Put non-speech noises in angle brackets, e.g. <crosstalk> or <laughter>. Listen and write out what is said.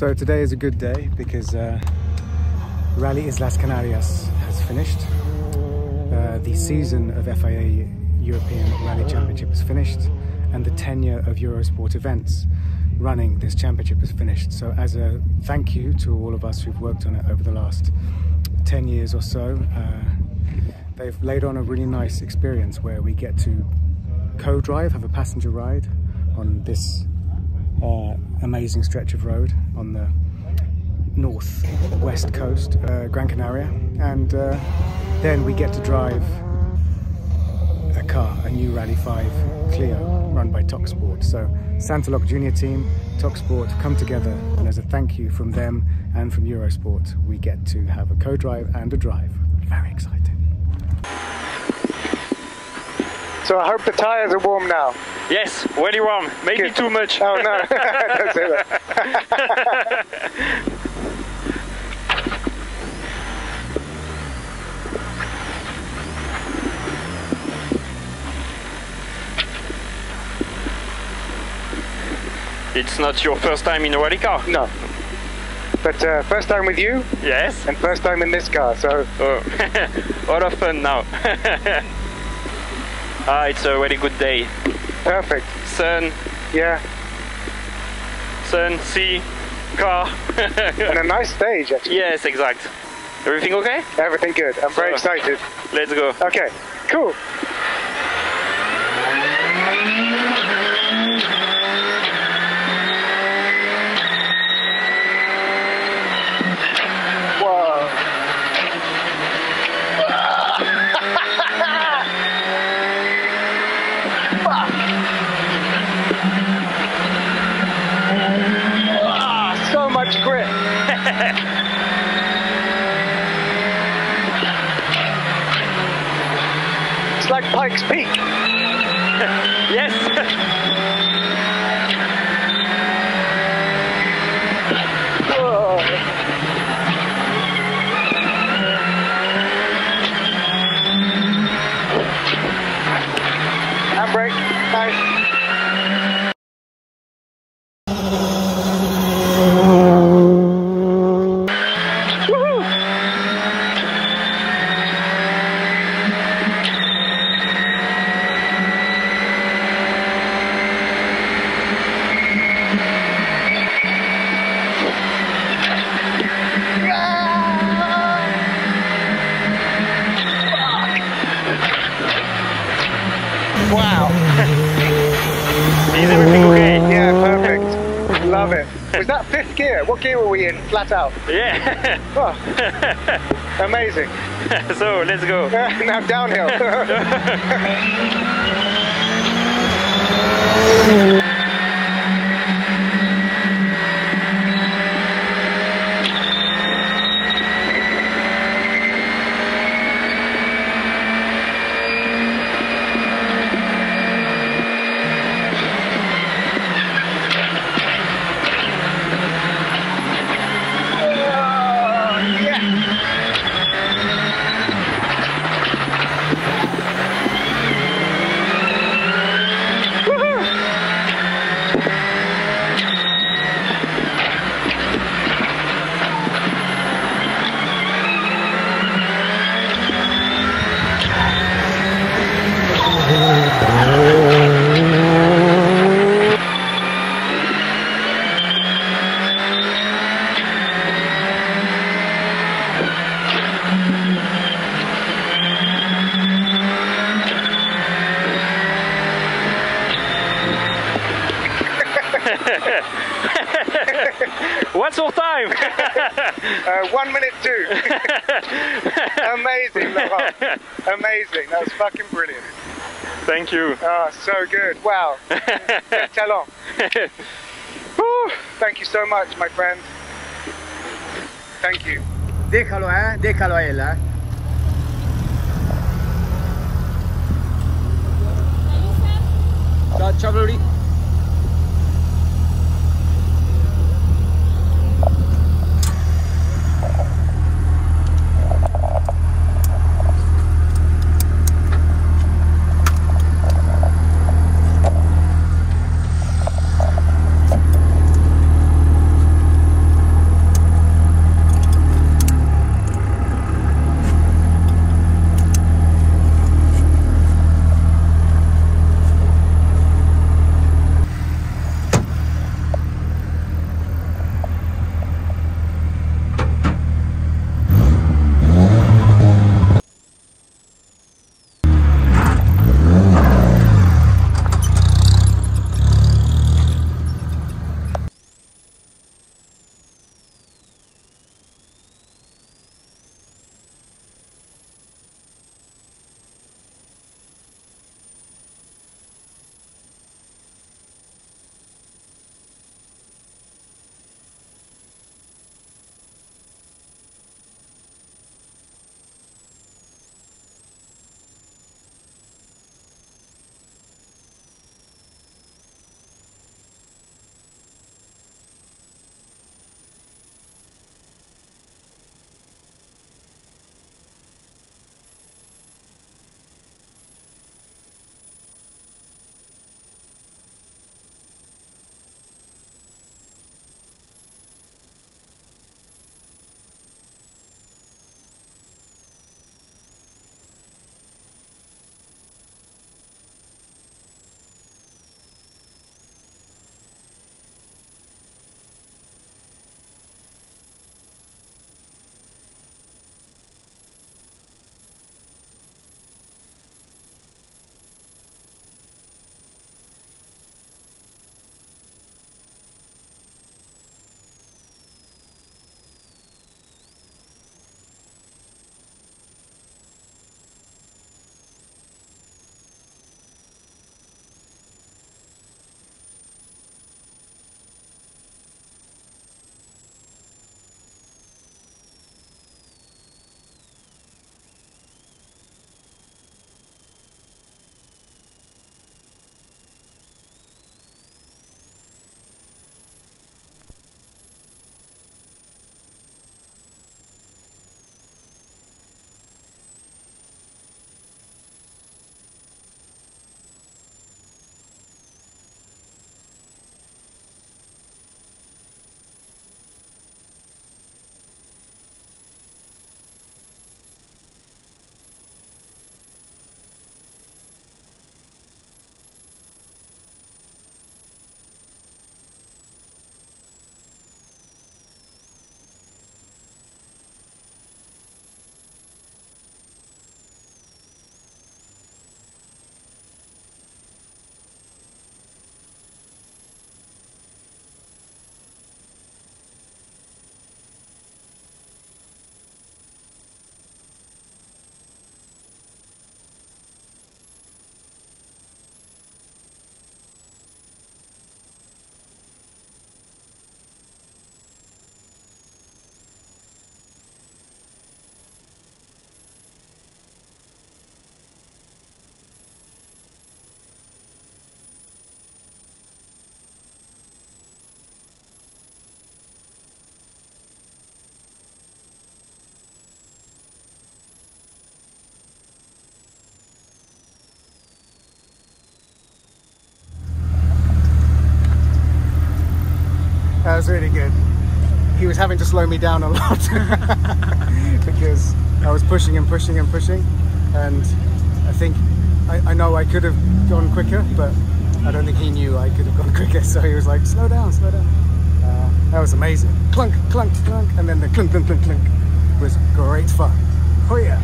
So today is a good day because uh, Rally Islas Canarias has finished. Uh, the season of FIA European Rally Championship is finished and the tenure of Eurosport events running this championship is finished. So as a thank you to all of us who've worked on it over the last 10 years or so, uh, they've laid on a really nice experience where we get to co-drive, have a passenger ride on this uh, amazing stretch of road on the north west coast, uh, Gran Canaria, and uh, then we get to drive a car, a new Rally 5 Clio run by Sport. So Santa Sainteloc Junior Team, Sport come together and as a thank you from them and from Eurosport, we get to have a co-drive and a drive. Very exciting. So I hope the tyres are warm now. Yes, very warm. Maybe Good. too much. Oh no, <laughs> don't say that. It's not your first time in a rally car? No. But uh, first time with you? Yes. And first time in this car, so... Oh, <laughs> lot of fun now. <laughs> ah, it's a very good day. Perfect. Sun. Yeah. Sun, sea, car. <laughs> and a nice stage, actually. Yes, exact. Everything okay? Everything good. I'm so, very excited. Let's go. Okay, cool. It's like Pikes Peak. <laughs> yes. Wow. Is everything okay? Yeah, perfect. Love it. Was that fifth gear? What gear were we in? Flat out? Yeah. Oh. <laughs> Amazing. so, let's go. <laughs> now downhill. <laughs> What's your time? Uh, one minute two. <laughs> Amazing, Laurent. Amazing. That was fucking brilliant. Thank you. Oh, so good. Wow. <laughs> Talent. Thank you so much, my friend. Thank you. Déjalo, eh. Déjalo a él, eh. Ciao, ciao, Flori. Really good. He was having to slow me down a <laughs> lot because I was pushing and pushing and pushing, and I think I, I know I could have gone quicker, but I don't think he knew I could have gone <laughs> quicker. So he was like, "Slow down, slow down." Uh, that was amazing. Clunk, clunk, clunk, and then the clunk, clunk, clunk, clunk was great fun. Oh yeah.